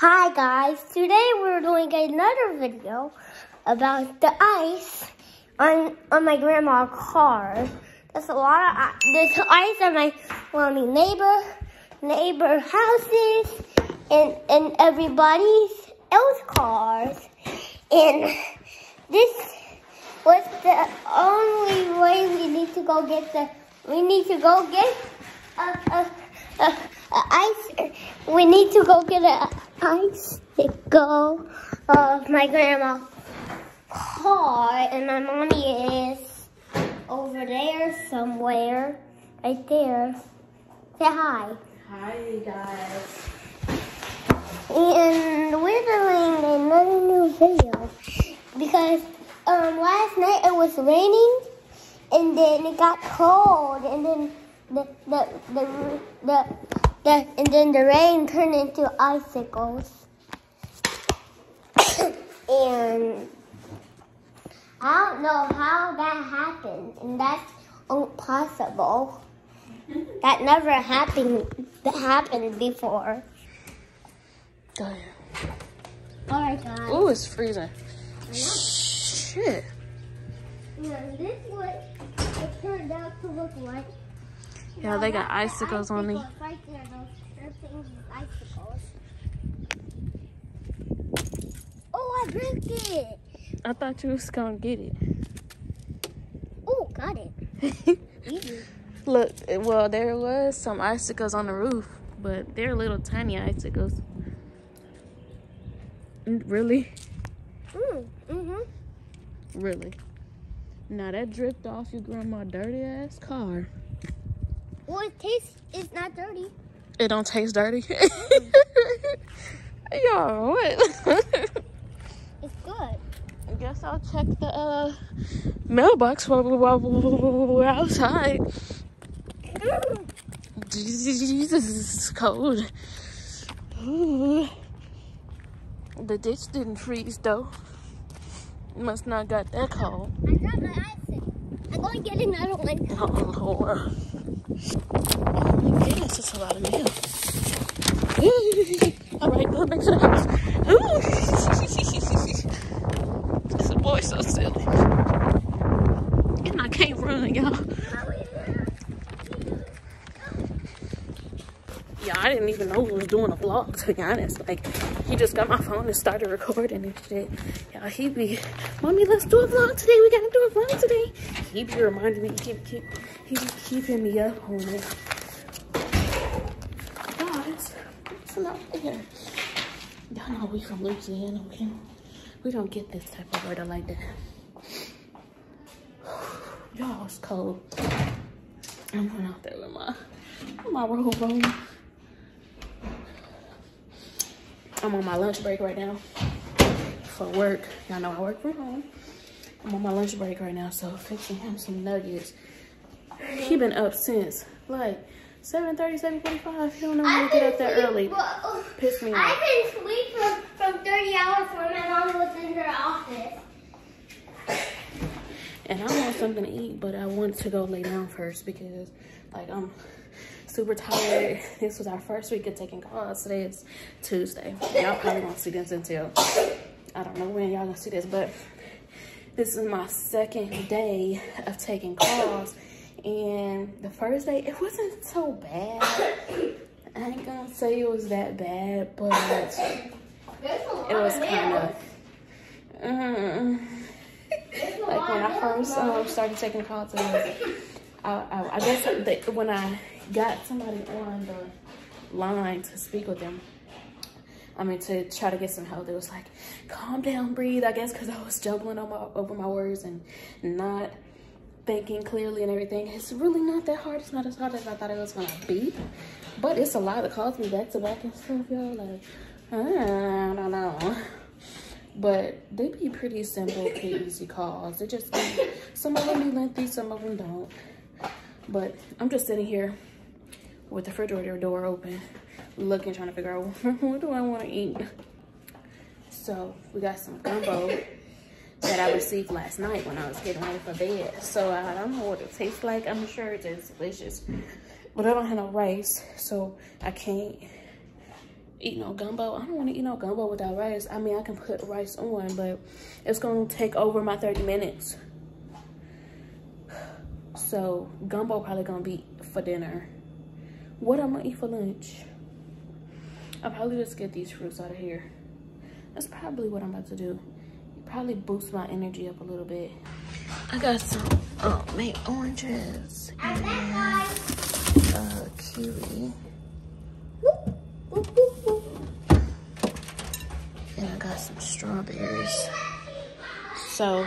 Hi guys, today we're doing another video about the ice on on my grandma's car. There's a lot of i- there's ice on my well, my neighbor neighbor houses and and everybody's else cars. And this was the only way we need to go get the we need to go get a, a, a ice. We need to go get a icicle of my grandma's car, and my mommy is over there somewhere, right there. Say hi. Hi guys. And we're doing another new video because um, last night it was raining and then it got cold and then the the the, the, the and then the rain turned into icicles. and I don't know how that happened and that's impossible. That never happened that happened before. Damn. Alright guys. Oh, it's freezing. Shit. Yeah, this is what it turned out to look like. Yeah, they got icicles on the- icicles Right there, those are things with icicles. Oh, I drank it. I thought you was gonna get it. Oh, got it. Look, well, there was some icicles on the roof, but they're little tiny icicles. Really? Mm, mm-hmm. Really? Now that dripped off your grandma dirty ass car. Well, it tastes, it's not dirty. It don't taste dirty. Yo, what? It's good. I guess I'll check the uh, mailbox while, we're outside. Jesus, it's cold. Ooh. The ditch didn't freeze though. Must not got that cold. I dropped my icicle. I'm going to get another one. Oh Lord. Oh my goodness, that's a lot of mail. All right, go back to the house. this boy's so silly. And I can't run, y'all. Yeah, I didn't even know he was doing a vlog, to be honest. Like, he just got my phone and started recording and shit. Yeah, he be, Mommy, let's do a vlog today. We gotta do a vlog today. He be reminding me, keep, keep, he be keeping me up on it. Guys, what's out there? Y'all know we from Louisiana. Don't, we don't get this type of weather like that. Y'all, it's cold. I'm going out there with my, my robe on. I'm on my lunch break right now for work. Y'all know I work from home. I'm on my lunch break right now, so fixing him some nuggets. He been up since like 7.30, 7.45. He don't know how to get up that early. Piss me off. I've been asleep from, from 30 hours when my mom was in her office. And I want something to eat, but I want to go lay down first because like I'm super tired. This was our first week of taking calls. Today is Tuesday. Y'all probably won't see this until I don't know when y'all gonna see this, but this is my second day of taking calls. And the first day, it wasn't so bad. I ain't gonna say it was that bad, but There's a lot it was kind of. A like when I first um, started taking calls, I, I, I guess that when I got somebody on the line to speak with them, I mean to try to get some help, it was like, calm down, breathe. I guess because I was juggling over my words and not thinking clearly and everything. It's really not that hard. It's not as hard as I thought it was gonna be, but it's a lot that calls me back to back and stuff, y'all. Like, I don't know. But they be pretty simple, pretty easy calls. They just some of them be lengthy, some of them don't. But I'm just sitting here with the refrigerator door open, looking, trying to figure out what do I want to eat. So we got some gumbo that I received last night when I was getting ready for bed. So I don't know what it tastes like. I'm sure it is delicious, but I don't have no rice, so I can't eat no gumbo. I don't want to eat no gumbo without rice. I mean, I can put rice on, but it's going to take over my 30 minutes. So gumbo probably going to be for dinner. What I'm to eat for lunch? I'll probably just get these fruits out of here. That's probably what I'm about to do. Probably boost my energy up a little bit. I got some uh, May oranges and uh, kiwi. And I got some strawberries. So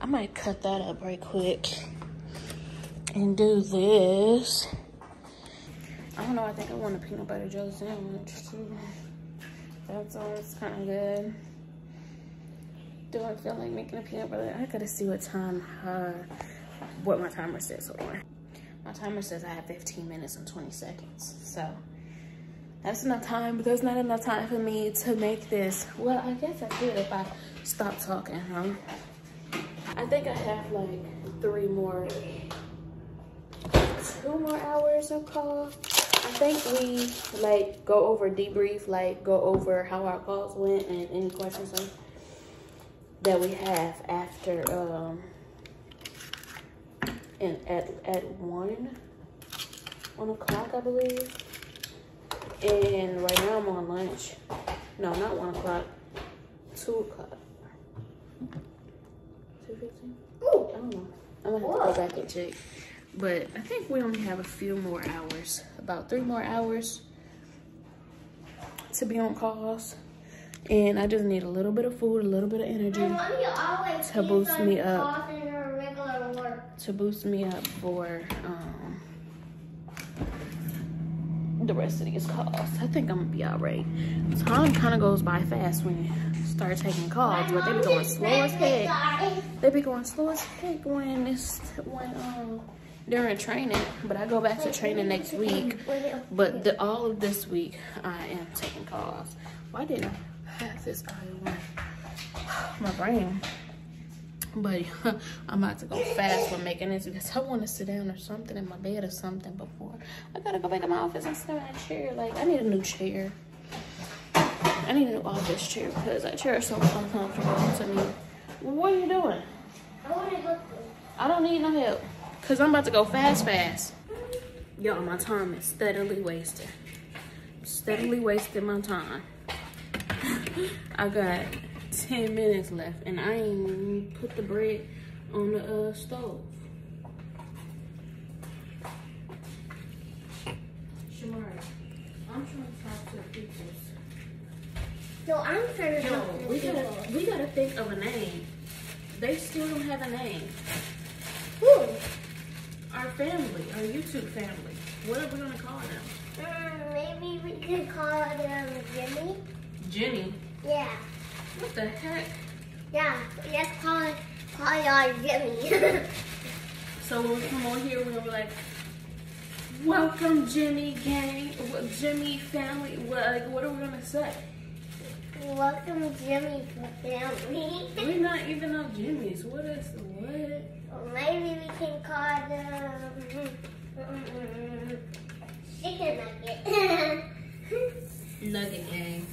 I might cut that up right quick and do this. I don't know, I think I want a peanut butter jelly sandwich too. That's always kind of good. Do I feel like making a peanut butter? I gotta see what time, uh, what my timer says. Hold on. My timer says I have 15 minutes and 20 seconds. So that's enough time, but there's not enough time for me to make this. Well, I guess I could if I stop talking, huh? I think I have like three more, two more hours of call. I think we like go over debrief, like go over how our calls went and any questions that we have after um and at at one one o'clock I believe. And right now I'm on lunch. No, not one o'clock. Two o'clock. Two fifteen? Oh, I don't know. I'm gonna have to go back and check. But I think we only have a few more hours, about three more hours to be on calls. And I just need a little bit of food, a little bit of energy to boost me up. To boost me up for um, the rest of these calls. I think I'm gonna be all right. Time kind of goes by fast when you start taking calls, but they be going slow as heck. They be going slow as heck when it's when um during training, but I go back to training next week. But the, all of this week, I am taking calls. Why didn't I have this on my brain? But I'm about to go fast for making this because I want to sit down or something in my bed or something before. I gotta go back to my office and sit in a chair. Like, I need a new chair. I need a new office chair because that chair is so uncomfortable to me. What are you doing? I want to help. I don't need no help. Cause I'm about to go fast, fast. Y'all, my time is steadily wasted. Steadily wasting my time. I got 10 minutes left and I ain't even put the bread on the uh, stove. Shamari, I'm trying to talk to the people. No, I'm trying to Yo, talk to we the gotta, people. we gotta think of a name. They still don't have a name. Who? Our family, our YouTube family. What are we gonna call them? Mm, maybe we could call them Jimmy. Jimmy? Yeah. What the heck? Yeah. Let's call it call y'all Jimmy. So when we come on here, we're gonna be like, "Welcome, Jimmy gang, what- Jimmy family." What, like, what are we gonna say? Welcome Jimmy family. We're not even on Jimmy's. What is what? Maybe we can call them mm, mm, mm, mm chicken nugget. Nugget gang.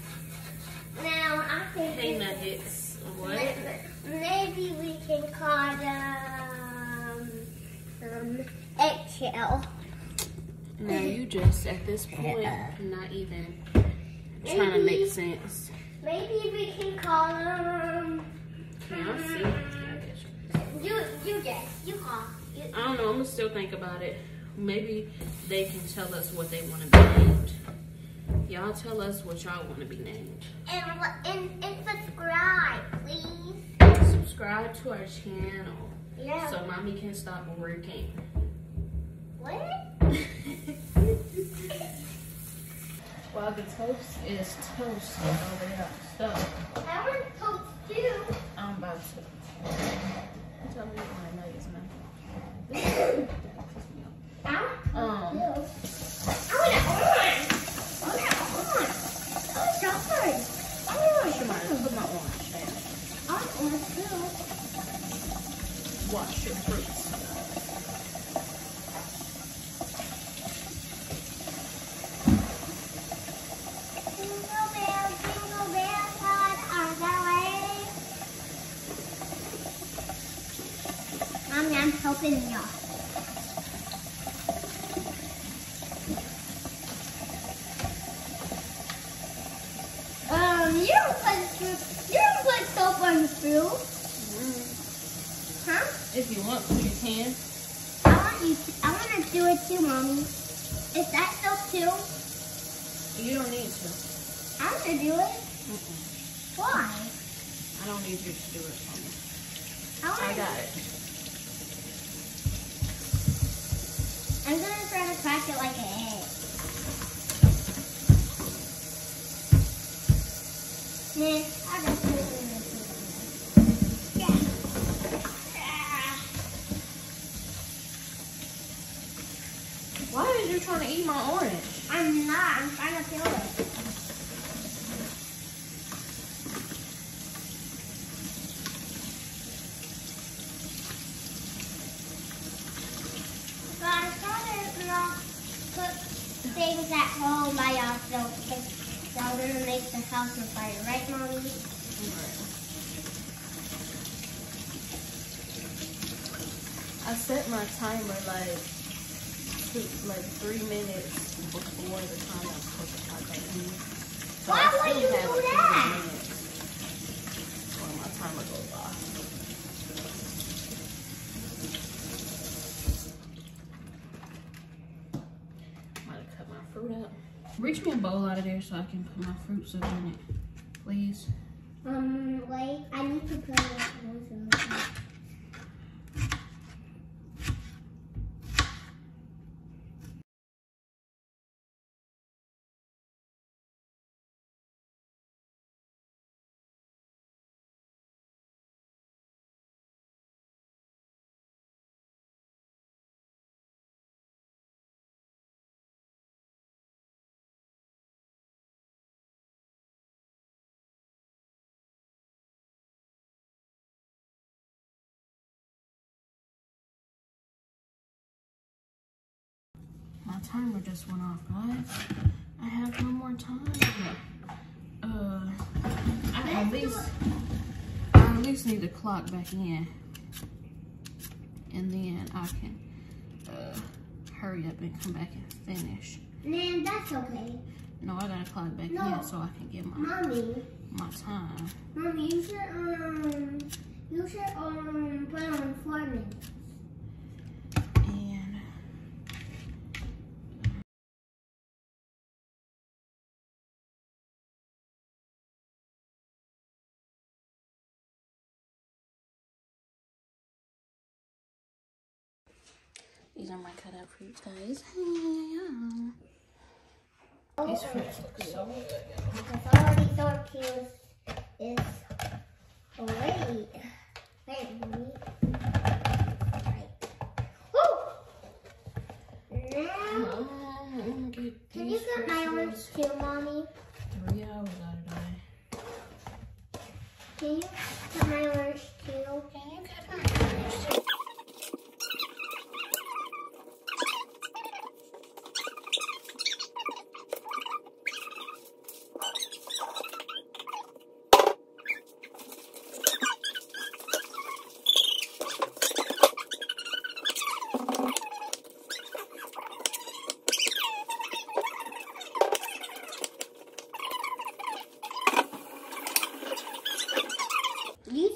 now I think Hey Nuggets. What? Maybe we can call them um, eggshell. Now you just at this point not even trying to make sense. Maybe we can call them. Can y'all see? You you guess. You call. You, I don't know. I'm gonna still think about it. Maybe they can tell us what they want to be named. Y'all tell us what y'all want to be named. and, and and subscribe, please. Subscribe to our channel Yeah. so mommy can stop working. what? While the toast is toasted over here stove, I want toast too. I'm about to I Um, too. I want it orange. I want it orange. I want orange. Orange. Shamari, put my orange down. I want orange too. Wash your fruits. Helping off. Um, you don't put you don't put soap on food, huh? If you want to, you can. I want you. To, I want to do it too, mommy. That soap too? You don't need to. I want to do it. Mm-mm. Why? I don't need you to do it for me. I, I wanna, got it. I'm gonna try to crack it like an egg. Nah, I just put it in the Yeah. Why are you trying to eat my orange? I'm not. I'm trying to feel it. But I try to not put things at home by yourself because y'all gonna make the house on fire, right, mommy? I set my timer like two, like three minutes before the time I was supposed to clock back in. So Why would you do that? minutes Before my timer goes off. Might have cut my fruit up. Reach me a bowl out of there so I can put my fruits up in it, please. Um, wait. I need to put it timer just went off, guys. I have no more time. Uh, I at least, I at least need to clock back in, and then I can uh, hurry up and come back and finish. Man, that's okay. No, I gotta clock back No. in so I can get my Mommy, my time. mommy, you should um, you should um put on four these are my cut out fruits, guys. These fruits look so good. Because all these orchids is oh wait, wait. Right. Woo! Now, Um, can you get my orange too, mommy? Three hours out of day. Can you get my orange too? Can you cut my orange? These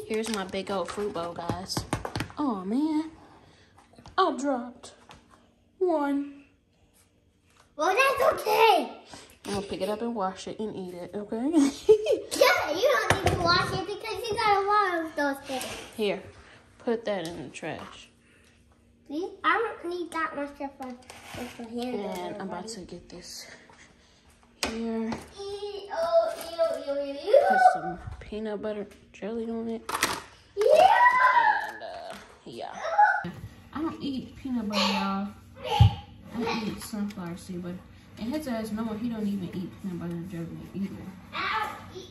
Here's my big old fruit bowl, guys. Oh man, I dropped one. Well, that's okay. I'll pick it up and wash it and eat it, okay? Yeah, you don't need to wash it because you got a lot of those things. Here, put that in the trash. See, I don't need that much stuff hand. And I'm about to get this here. Put some peanut butter jelly on it. Yeah. And uh, yeah. I don't eat peanut butter, y'all. I eat sunflower seed butter. And his ass know he don't even eat peanut butter jelly either. I don't eat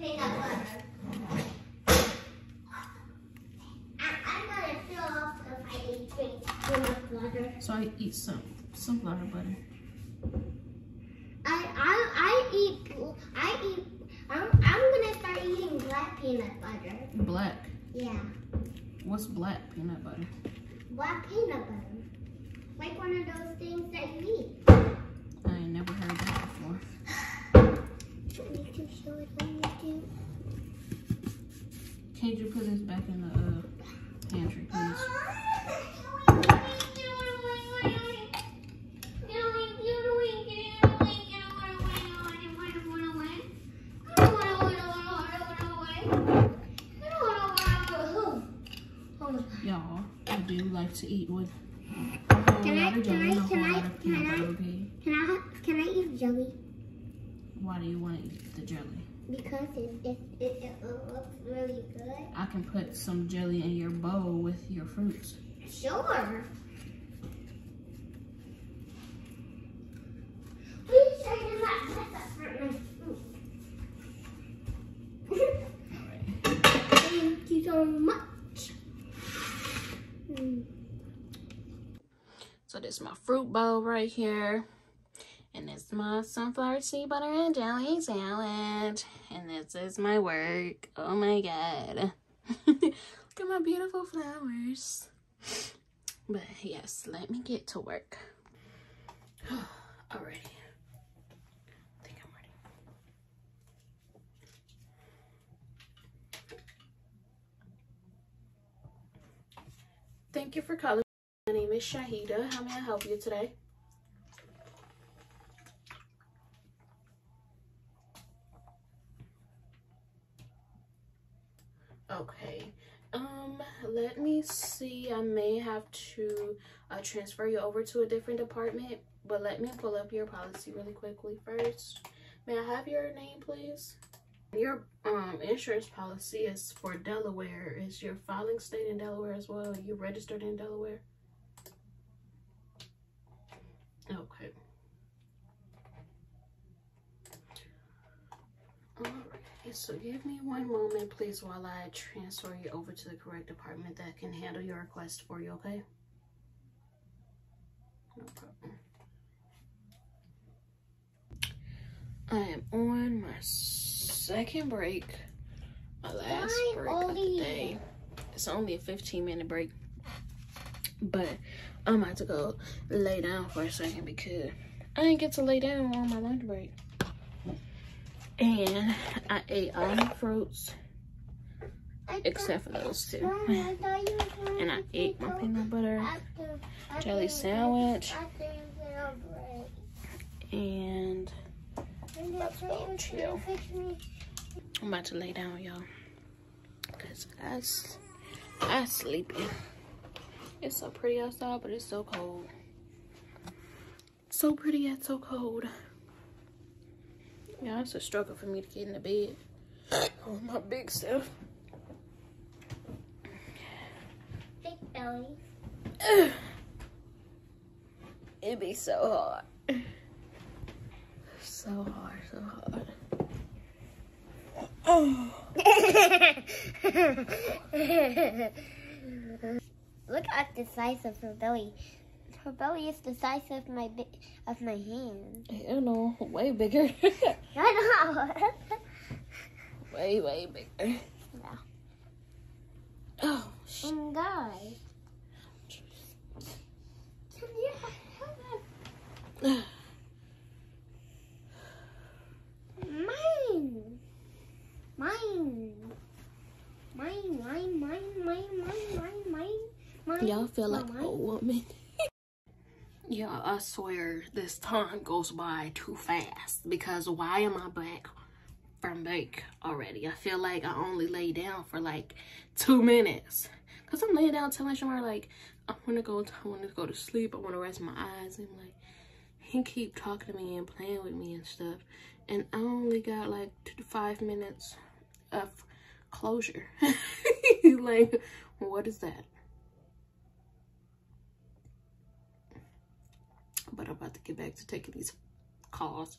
peanut butter. I, I'm gonna feel off if I eat peanut butter. So I eat some sunflower butter. I, I, I eat, I eat, I'm, I'm gonna start eating black peanut butter. Black. Yeah. What's black peanut butter? black peanut butter. Like one of those things that you eat. I ain't never heard that before. To show it on YouTube. Can't you put this back in the uh, pantry, please? do like to eat with Can I- can I- can I- can I- Can I can I eat jelly? Why do you want to eat the jelly? Because it it, it, it looks really good. I can put some jelly in your bowl with your fruits. Sure. Please try to not mess up for my food. Alright. Thank you so much. So this is my fruit bowl right here. And this is my sunflower seed butter and jelly salad. And this is my work. Oh my god. Look at my beautiful flowers. But yes, let me get to work. Alrighty. I think I'm ready. Thank you for calling. My name is Shaahida. How may I help you today? Okay. Um, let me see. I may have to uh, transfer you over to a different department, but let me pull up your policy really quickly first. May I have your name, please? Your um insurance policy is for Delaware. Is your filing state in Delaware as well? Are you registered in Delaware? Okay. Alright, so give me one moment, please, while I transfer you over to the correct department that can handle your request for you, okay? No problem. I am on my second break, my last Fine, break of the day. It's only a 15 minute break, but I'm about to go lay down for a second because I didn't get to lay down on my lunch break. And I ate all my fruits except for those two. thought- Mommy, I thought you were going And I ate my peanut butter jelly sandwich After you get a break. and Let's go chill. I'm about to lay down, y'all. Cause I, s- I sleepy. It's so pretty outside, but it's so cold. So pretty yet so cold. Yeah, it's a struggle for me to get in the bed. Oh, my big self. big belly. It'd be so hard. So hard, so hard. Oh. Look at the size of her belly. Her belly is the size of my of my hand. You know, way bigger. I know. way, way bigger. Yeah. Oh, sh- and guys, can you have mine? Mine. Mine, mine, mine, mine, mine, mine, mine, mine. Y'all feel like mine. a woman. yeah, I swear this time goes by too fast because why am I back from break already? I feel like I only lay down for like two minutes. Cause I'm laying down telling Shamar like I wanna go I wanna go to sleep, I wanna rest my eyes and like he keep talking to me and playing with me and stuff. And I only got like two to five minutes of closure. like, what is that? But I'm about to get back to taking these calls.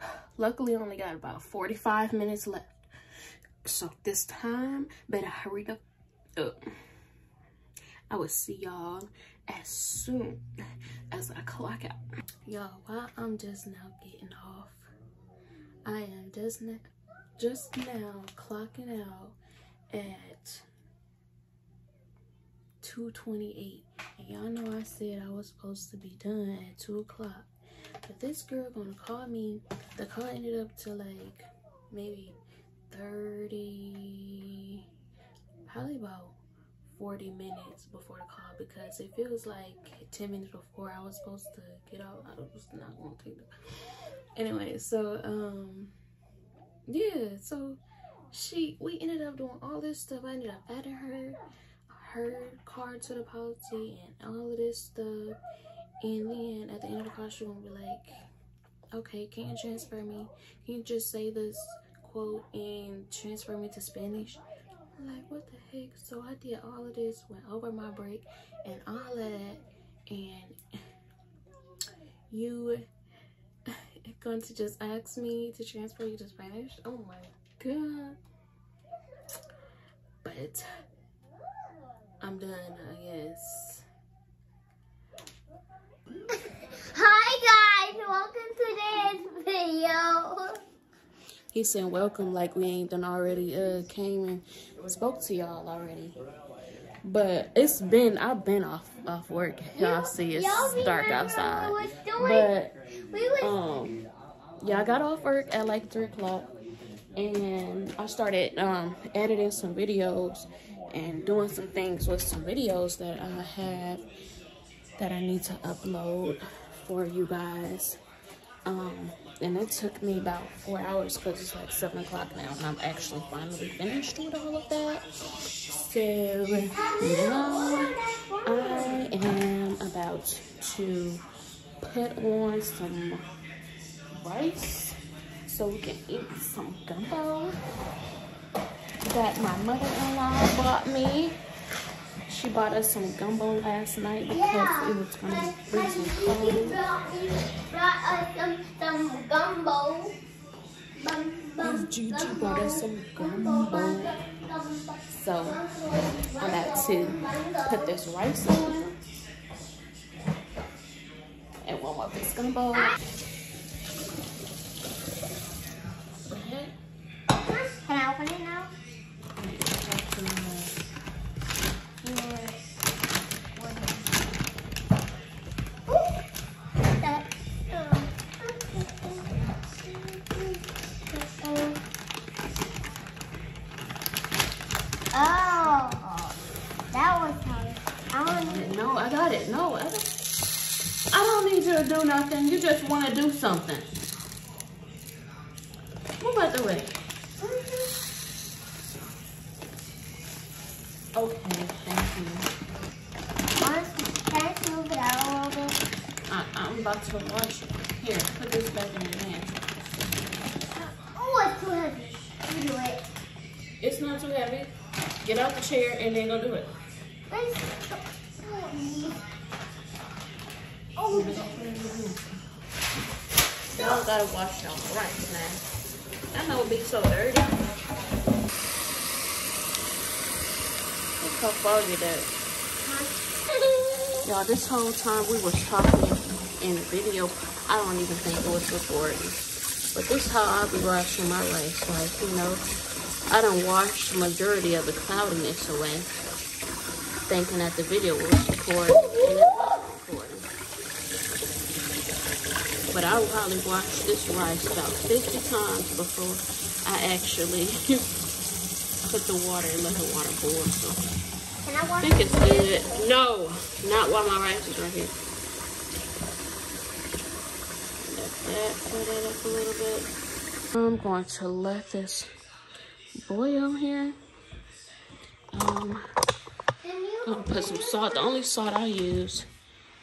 Luckily, I only got about 45 minutes left. So this time, better hurry up. up. I will see y'all as soon as I clock out. Y'all, while I'm just now getting off, I am just now, just now clocking out at 2.28. And y'all know I said I was supposed to be done at 2 o'clock. But this girl gonna call me. The call ended up to like maybe 30, probably about 40 minutes before the call because it feels like 10 minutes before I was supposed to get out. I was not gonna take the anyway, so um yeah, so she we ended up doing all this stuff. I ended up adding her her card to the policy and all of this stuff. And then at the end of the call, she gonna be like, okay, can you transfer me? Can you just say this quote and transfer me to Spanish? I'm like, what the heck? So I did all of this, went over my break and all of that. And you going to just ask me to transfer you to Spanish? Oh my god. But I'm done, I guess. Hi guys, welcome to today's video. He said welcome like we ain't done already uh came and spoke to y'all already. But it's been I've been off off work. Y'all see it's dark outside. we was doing- But um yeah i got off work at like three o'clock and i started um editing some videos and doing some things with some videos that i have that i need to upload for you guys. Um and it took me about four hours because it's like seven o'clock now and i'm actually finally finished with all of that. So now i am about to put on some rice so we can eat some gumbo that my mother-in-law bought me. She bought us some gumbo last night because it was be freezing cold. brought, he brought us some, some gumbo. Gigi gumbo. brought us some gumbo. So I'm about to put this rice on this gumbo. Can I open it now? Something. Oh, Move out the way. Okay, thank you. Move it out a little bit? I, I'm about to wash it. Here, put this back in your hand. Oh, it's too heavy. You do it. It's not too heavy. Get out the chair and then go do it. Let's. Gotta wash y'all rice now. I know it be so dirty. Look how foggy that is. Y'all, this whole time we were talking in the video, I don't even think it was recording. But this how I be washing my rice. Like, you know, I don't wash the majority of the cloudiness away. Thinking that the video was recording and it was recording. But I probably wash this rice about 50 times before I actually put the water and let the water boil. So can I, I think it's good. No, not while my rice is right here. Let that put it up a little bit. I'm going to let this boil here. Um, I'm gonna put some salt. The only salt I use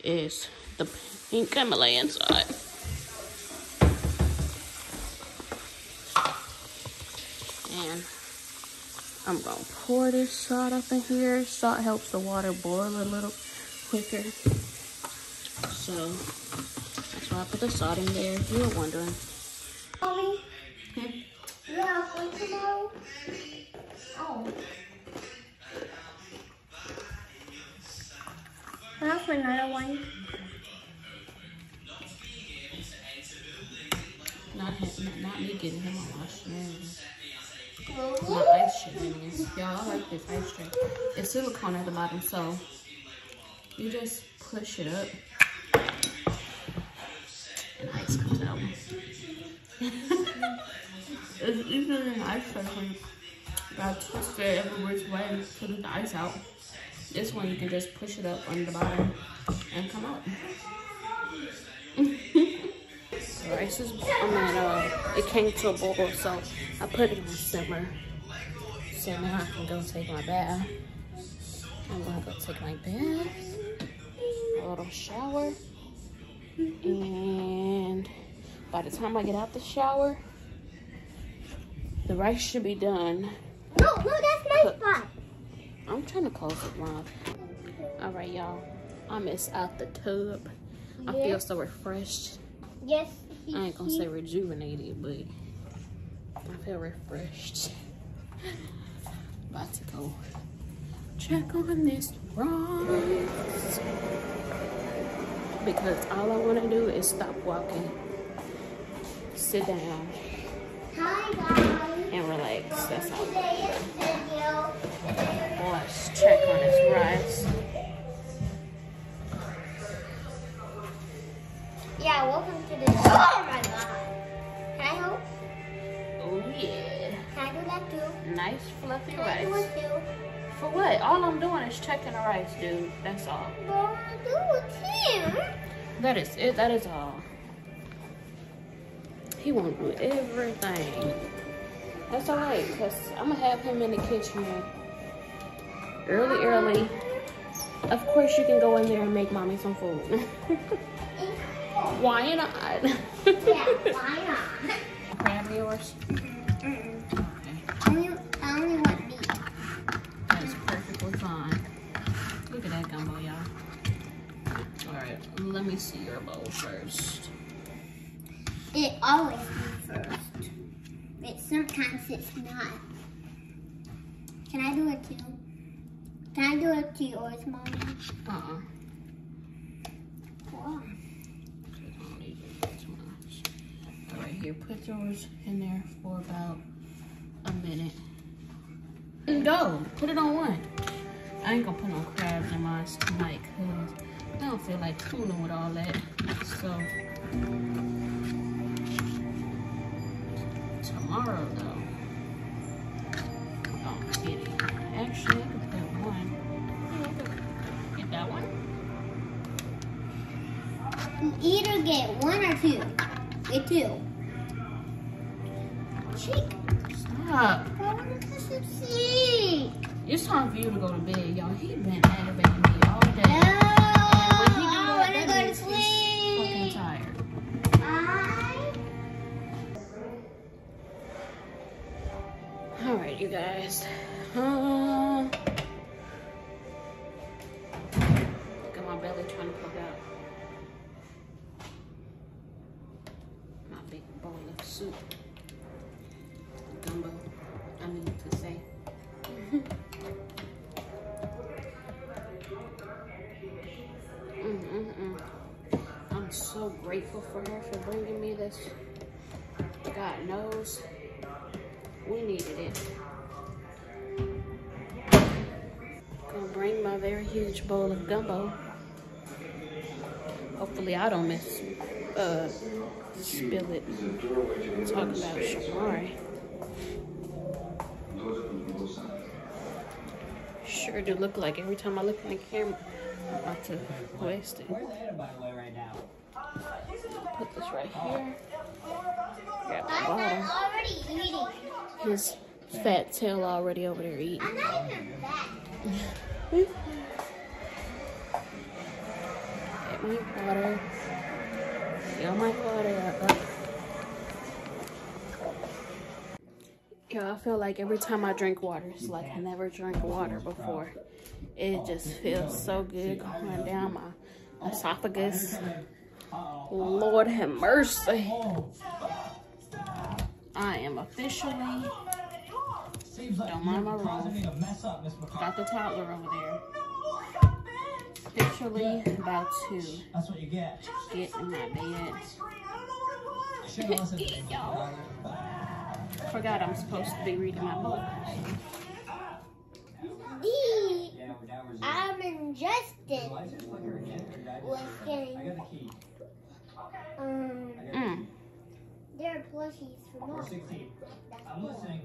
is the pink Himalayan salt. I'm gonna pour this salt up in here. Salt helps the water boil a little quicker. So that's why I put the salt in there if you were wondering. Mommy, Hmm? one tomorrow? Oh. Can I have another one? Not, him, not me getting him a wash. My ice tray. Y'all, I like this ice tray. It's silicone at the bottom, so you just push it up and ice comes out. it's usually an ice cream. Gotta twist it every which way to get the ice out. This one you can just push it up on the bottom and come out. the rice is, I mean, uh, it came to a boil, so I put it on simmer. So now I can go take my bath. I'm gonna go take my bath, a little shower, and by the time I get out the shower, the rice should be done. No, no, that's my spot. I'm trying to close it, Mom. All right, y'all. I'm just out the tub. I feel so refreshed. Yes. I ain't gonna say rejuvenated, but I feel refreshed. About to go check on this rice. Because all I wanna do is stop walking, sit down, Hi guys. and relax. That's all. Let's check on this rice. Oh my god. Can I help? Oh yeah. Can I do that too? Nice fluffy Can rice. For what? All I'm doing is checking the rice, dude. That's all. Well, do it. That is it. That is all. He won't do everything. That's all right, cause I'm gonna have him in the kitchen early, early. Uh-huh. Of course, you can go in there and make mommy some food. Why not? Yeah, why not? Grab yours. Mm-mm. Okay, Only, I only want meat. that's perfectly fine. Look at that gumbo, y'all. All right, let me see your bowl first. It always be first. But sometimes it's not. Can I do it too? Can I do it to yours, Mommy? Uh-uh. Why? All right, here, put yours in there for about a minute. And go, put it on one. I ain't gonna put no crabs in mine tonight because I don't feel like fooling with all that. So, tomorrow though, oh, get it. Actually, I can put one. Get that one. Either get one or two. Get two. Cheek. Stop. I want to put some seed. It's time for you to go to bed, y'all. He's been aggravating me all day. No, And when he do I want to go to me Fucking tired. I All right, you guys. Uh, grateful for her for bringing me this. God knows we needed it. Gonna bring my very huge bowl of gumbo. Hopefully I don't miss, uh, spill it. Talk about Shamari. Sure do look like every time I look in the camera, I'm about to waste it. Where's the way, right now? Put this right here. Grab the I'm bottle. not already eating. His fat tail already over there eating. I'm not even fat. Get my water. Fill my water up. Yo, I feel like every time I drink water, it's like I never drank water before. It just feels so good going down my esophagus. Lord have mercy. I am officially Don't mind my room. got the toddler over there. Officially about to get. in my bed. Y'all. Forgot I'm supposed to be reading my book. We're I'm in Justin. license Um, I Mm. key. they're plushies for We're 16. That's I'm cool. listening.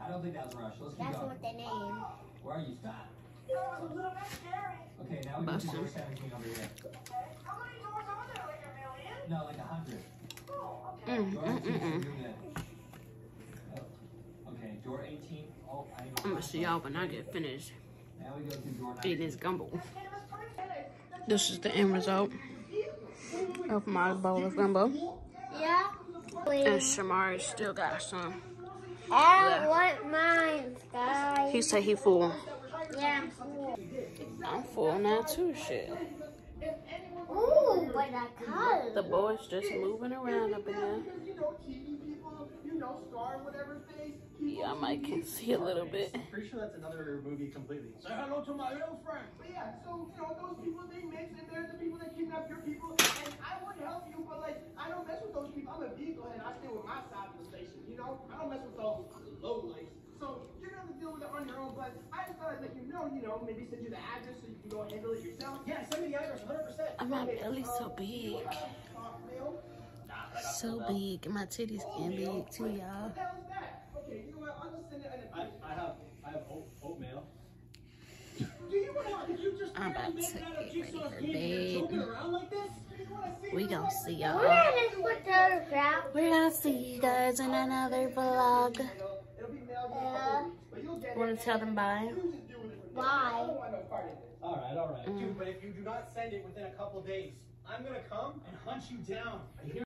I don't think that was Rush. Let's keep That's going. what they name. Where are you? Stop. Okay, now we go to Buster. door 17 over here. No, like a hundred. Mm, Door mm, 18 mm, mm. should do that. Oh, Okay, door 18. Oh, I I'm gonna see y'all when I get finished Now we go to door 19. eating this gumbo. This is the end result of my bowl of gumbo. Yeah. And Please. Shamari still got some. I want mine, guys. He said he full. Yeah, I'm cool. I'm full now too, shit. Ooh, what a color. The boys just moving around up in there. You know, TV people, you know, star whatever face. Yeah, I might can see a little bit. I'm Pretty sure that's another movie completely. Say hello to my real friend. But yeah, so, you know, those people, they mix, and they're the people that kidnap your people. And I would help you, but, like, I don't mess with those people. I'm a vehicle head. I stay with my side of the station, you know? I don't mess with those low lights. So you're going to deal with it on your own, but I just thought I'd let you know, you know, maybe send you the address so you can go handle it yourself. Yeah, send me the address, 100%. Oh, my belly's so big. So big. My titties oh, getting big too, y'all. What the hell is that? Okay, you know what? I'll just send it. in a- I, I have I have oat, oatmeal. Do you want to? Did you just I'm about to that get up ready jigsaw for candy and joking bed. around like this? Do you wanna see We this? gonna see We're y'all. gonna just put the other crap. We're gonna see you guys in another vlog. It'll be mailed in a Yeah. couple weeks, but you'll get Wanna it. tell them bye? You just deal with it from there. Bye. I don't want no part in this. All right, all right. Mm. Dude, but if you do not send it within a couple days, I'm gonna come and hunt you down. You hear